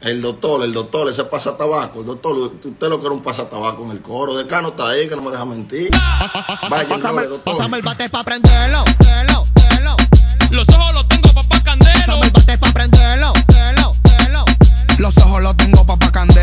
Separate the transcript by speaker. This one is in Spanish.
Speaker 1: El doctor, el doctor, ese pasatabaco. El doctor, usted lo que era un pasatabaco en el coro. Decano está ahí, que no me deja mentir. Vaya,
Speaker 2: pásame, el
Speaker 1: doctor.
Speaker 2: Pásame el bate para prenderlo.
Speaker 3: Los ojos los tengo, papá Candelo.
Speaker 2: Pásame el bate para prenderlo. Los ojos los tengo, papá Candelo.